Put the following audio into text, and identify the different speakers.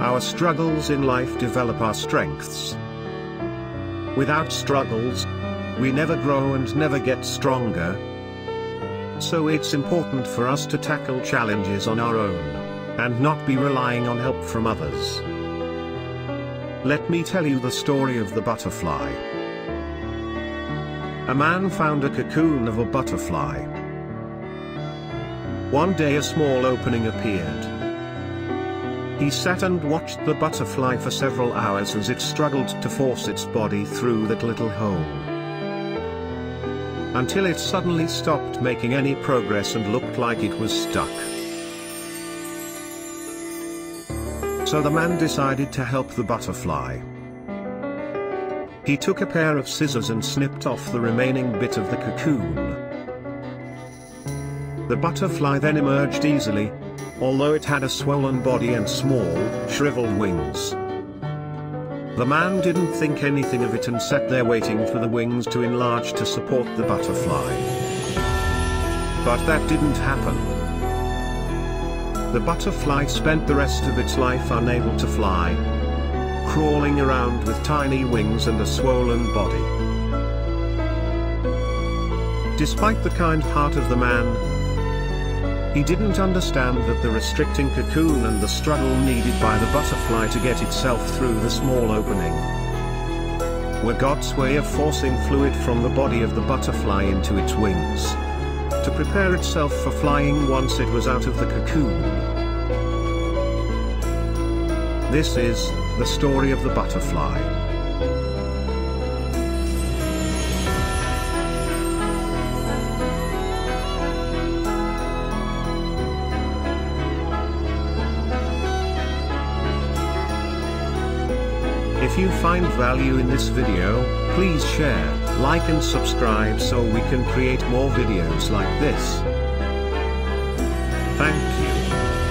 Speaker 1: Our struggles in life develop our strengths. Without struggles, we never grow and never get stronger. So it's important for us to tackle challenges on our own, and not be relying on help from others. Let me tell you the story of the butterfly. A man found a cocoon of a butterfly. One day a small opening appeared. He sat and watched the butterfly for several hours as it struggled to force its body through that little hole. Until it suddenly stopped making any progress and looked like it was stuck. So the man decided to help the butterfly. He took a pair of scissors and snipped off the remaining bit of the cocoon. The butterfly then emerged easily, although it had a swollen body and small, shriveled wings. The man didn't think anything of it and sat there waiting for the wings to enlarge to support the butterfly. But that didn't happen. The butterfly spent the rest of its life unable to fly, crawling around with tiny wings and a swollen body. Despite the kind heart of the man, he didn't understand that the restricting cocoon and the struggle needed by the butterfly to get itself through the small opening were God's way of forcing fluid from the body of the butterfly into its wings to prepare itself for flying once it was out of the cocoon. This is the story of the butterfly. If you find value in this video, please share, like and subscribe so we can create more videos like this. Thank you.